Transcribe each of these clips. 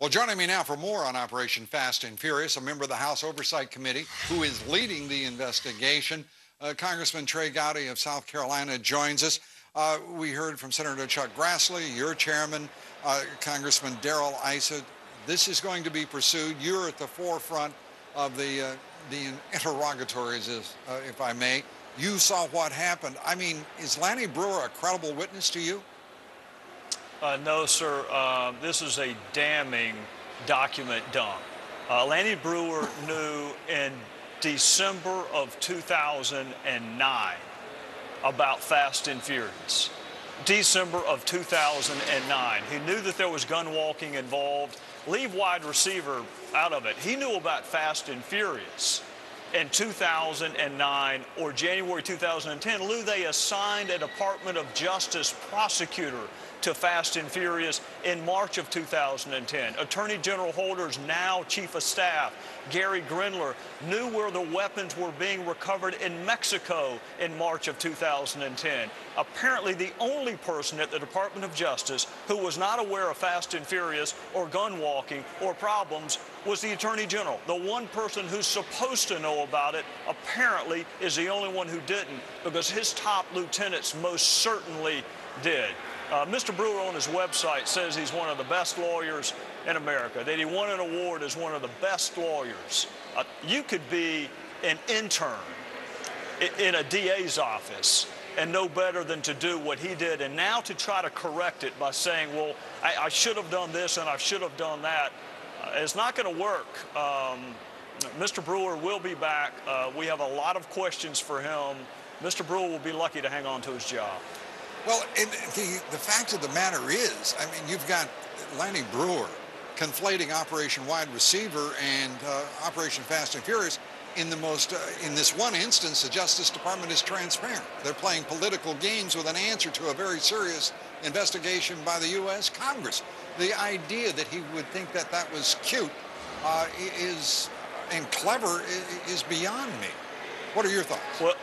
Well, joining me now for more on Operation Fast and Furious, a member of the House Oversight Committee who is leading the investigation, uh, Congressman Trey Gowdy of South Carolina joins us. Uh, we heard from Senator Chuck Grassley, your chairman, uh, Congressman Darrell Issa. This is going to be pursued. You're at the forefront of the, uh, the interrogatories, uh, if I may. You saw what happened. I mean, is Lanny Breuer a credible witness to you? Uh, no, sir. Uh, this is a damning document dump. Uh, Lanny Breuer knew in December of 2009 about Fast and Furious. December of 2009. He knew that there was gun walking involved. Leave wide receiver out of it. He knew about Fast and Furious in 2009 or January 2010. Lou, they assigned a Department of Justice prosecutor to Fast and Furious in March of 2010. Attorney General Holder's now Chief of Staff, Gary Grindler, knew where the weapons were being recovered in Mexico in March of 2010. Apparently, the only person at the Department of Justice who was not aware of Fast and Furious or gun walking or problems was the Attorney General. The one person who's supposed to know about it apparently is the only one who didn't because his top lieutenants most certainly did. Uh, Mr. Breuer on his website says he's one of the best lawyers in America, that he won an award as one of the best lawyers. Uh, you could be an intern in a DA's office and know better than to do what he did. And now to try to correct it by saying, well, I, I should have done this and I should have done that, uh, it's not going to work. Um, Mr. Breuer will be back. Uh, we have a lot of questions for him. Mr. Breuer will be lucky to hang on to his job. Well, the, the fact of the matter is, I mean, you've got Lanny Breuer conflating Operation Wide Receiver and uh, Operation Fast and Furious. In the most, uh, in this one instance, the Justice Department is transparent. They're playing political games with an answer to a very serious investigation by the U.S. Congress. The idea that he would think that that was cute uh, is and clever is beyond me. What are your thoughts? Well,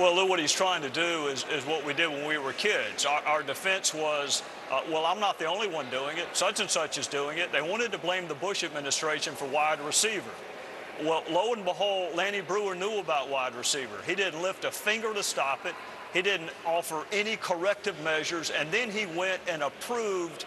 well, Lou, what he's trying to do is, is what we did when we were kids. Our, our defense was, uh, well, I'm not the only one doing it. Such and such is doing it. They wanted to blame the Bush administration for wide receiver. Well, lo and behold, Lanny Breuer knew about wide receiver. He didn't lift a finger to stop it. He didn't offer any corrective measures. And then he went and approved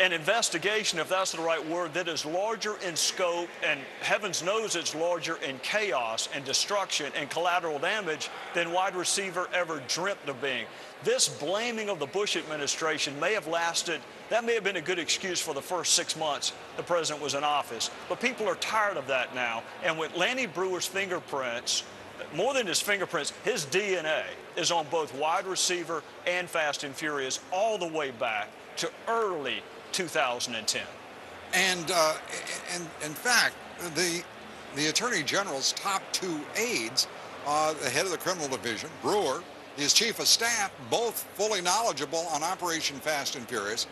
an investigation, if that's the right word, that is larger in scope and heavens knows it's larger in chaos and destruction and collateral damage than wide receiver ever dreamt of being. This blaming of the Bush administration may have lasted, that may have been a good excuse for the first six months the president was in office. But people are tired of that now. And with Lanny Breuer's fingerprints, more than his fingerprints, his DNA is on both wide receiver and Fast and Furious all the way back to early 2010. And uh, in, in fact, the, the Attorney General's top two aides, uh, the head of the criminal division, Breuer, his chief of staff, both fully knowledgeable on Operation Fast and Furious.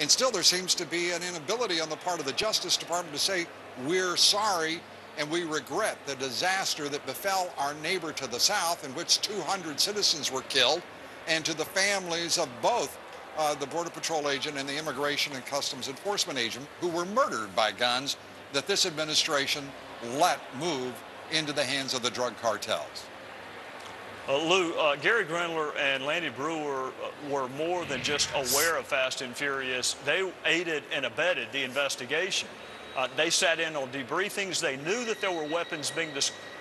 And still there seems to be an inability on the part of the Justice Department to say, we're sorry and we regret the disaster that befell our neighbor to the south in which 200 citizens were killed and to the families of both uh, the Border Patrol agent and the Immigration and Customs Enforcement agent who were murdered by guns that this administration let move into the hands of the drug cartels. Uh, Lou, uh, Gary Grindler and Lanny Breuer uh, were more than just aware of Fast and Furious. They aided and abetted the investigation. Uh, they sat in on debriefings. They knew that there were weapons being,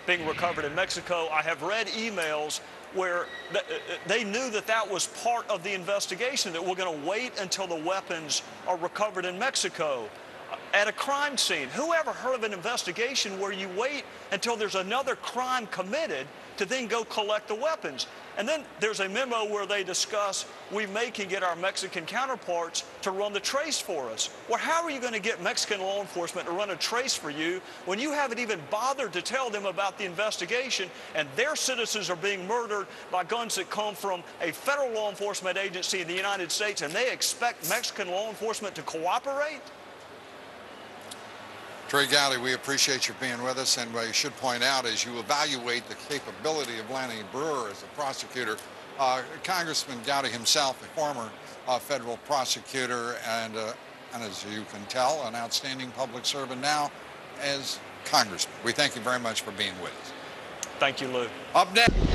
being recovered in Mexico. I have read emails where uh, uh, they knew that that was part of the investigation, that we're going to wait until the weapons are recovered in Mexico uh, at a crime scene. Who ever heard of an investigation where you wait until there's another crime committed to then go collect the weapons? And then there's a memo where they discuss we may can get our Mexican counterparts to run the trace for us. Well, how are you going to get Mexican law enforcement to run a trace for you when you haven't even bothered to tell them about the investigation and their citizens are being murdered by guns that come from a federal law enforcement agency in the United States and they expect Mexican law enforcement to cooperate? Trey Gowdy, we appreciate you being with us, and we should point out as you evaluate the capability of Lanny Breuer as a prosecutor, uh, Congressman Gowdy himself, a former uh, federal prosecutor and uh, and as you can tell, an outstanding public servant now as congressman. We thank you very much for being with us. Thank you, Lou. Up next.